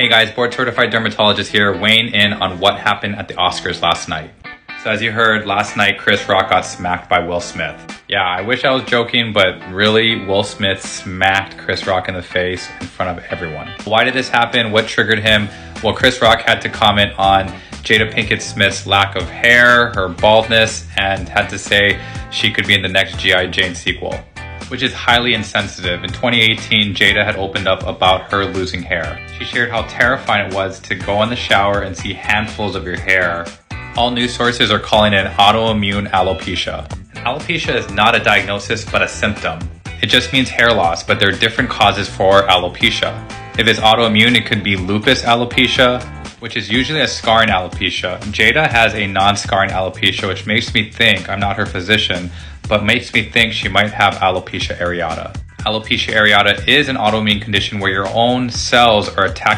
Hey guys, board certified dermatologist here, weighing in on what happened at the Oscars last night. So, as you heard, last night Chris Rock got smacked by Will Smith. Yeah, I wish I was joking, but really, Will Smith smacked Chris Rock in the face in front of everyone. Why did this happen? What triggered him? Well, Chris Rock had to comment on Jada Pinkett Smith's lack of hair, her baldness, and had to say she could be in the next G.I. Jane sequel which is highly insensitive. In 2018, Jada had opened up about her losing hair. She shared how terrifying it was to go in the shower and see handfuls of your hair. All news sources are calling it autoimmune alopecia. Alopecia is not a diagnosis, but a symptom. It just means hair loss, but there are different causes for alopecia. If it's autoimmune, it could be lupus alopecia, which is usually a scarring alopecia. Jada has a non-scarring alopecia, which makes me think, I'm not her physician, but makes me think she might have alopecia areata. Alopecia areata is an autoimmune condition where your own cells are attacking